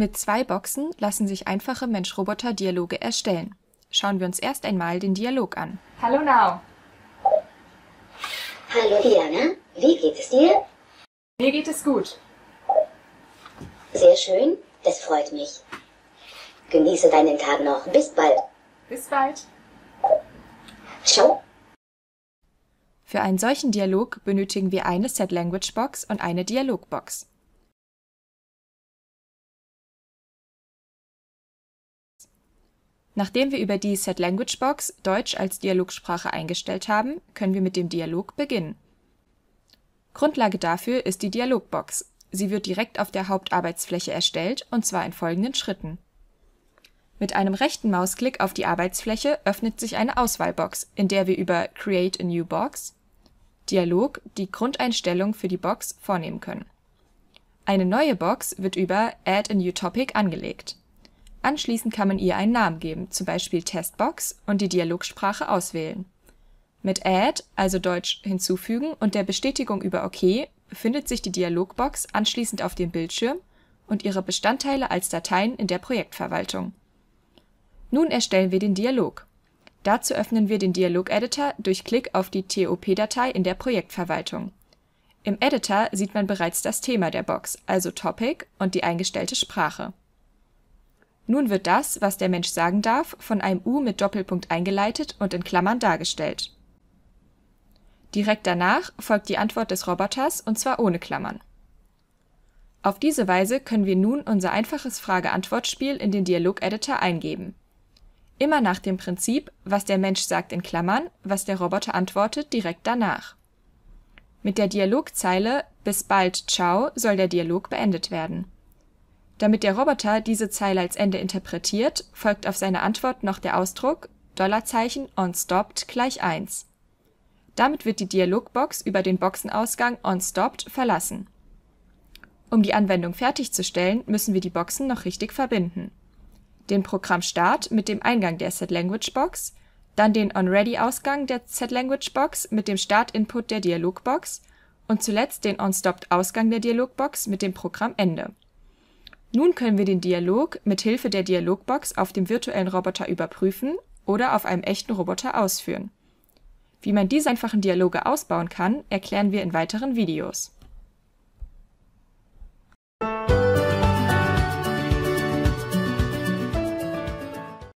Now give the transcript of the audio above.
Mit zwei Boxen lassen sich einfache Mensch-Roboter-Dialoge erstellen. Schauen wir uns erst einmal den Dialog an. Hallo Now. Hallo Diana, wie geht es dir? Mir geht es gut. Sehr schön, das freut mich. Genieße deinen Tag noch. Bis bald. Bis bald. Ciao. Für einen solchen Dialog benötigen wir eine Set-Language-Box und eine Dialogbox. Nachdem wir über die Set-Language-Box Deutsch als Dialogsprache eingestellt haben, können wir mit dem Dialog beginnen. Grundlage dafür ist die Dialogbox. Sie wird direkt auf der Hauptarbeitsfläche erstellt, und zwar in folgenden Schritten. Mit einem rechten Mausklick auf die Arbeitsfläche öffnet sich eine Auswahlbox, in der wir über Create a new box Dialog die Grundeinstellung für die Box vornehmen können. Eine neue Box wird über Add a new topic angelegt. Anschließend kann man ihr einen Namen geben, zum Beispiel Testbox, und die Dialogsprache auswählen. Mit Add, also deutsch hinzufügen, und der Bestätigung über OK befindet sich die Dialogbox anschließend auf dem Bildschirm und ihre Bestandteile als Dateien in der Projektverwaltung. Nun erstellen wir den Dialog. Dazu öffnen wir den Dialog-Editor durch Klick auf die TOP-Datei in der Projektverwaltung. Im Editor sieht man bereits das Thema der Box, also Topic und die eingestellte Sprache. Nun wird das, was der Mensch sagen darf, von einem U mit Doppelpunkt eingeleitet und in Klammern dargestellt. Direkt danach folgt die Antwort des Roboters und zwar ohne Klammern. Auf diese Weise können wir nun unser einfaches Frage-Antwort-Spiel in den Dialog-Editor eingeben Immer nach dem Prinzip, was der Mensch sagt in Klammern, was der Roboter antwortet direkt danach. Mit der Dialogzeile Bis bald, ciao soll der Dialog beendet werden. Damit der Roboter diese Zeile als Ende interpretiert, folgt auf seine Antwort noch der Ausdruck Dollarzeichen onStopped gleich 1. Damit wird die Dialogbox über den Boxenausgang onStopped verlassen. Um die Anwendung fertigzustellen, müssen wir die Boxen noch richtig verbinden den Programmstart mit dem Eingang der Set-Language-Box, dann den OnReady-Ausgang der Set-Language-Box mit dem Start-Input der Dialogbox und zuletzt den OnStopped-Ausgang der Dialogbox mit dem Programmende. Nun können wir den Dialog mit Hilfe der Dialogbox auf dem virtuellen Roboter überprüfen oder auf einem echten Roboter ausführen. Wie man diese einfachen Dialoge ausbauen kann, erklären wir in weiteren Videos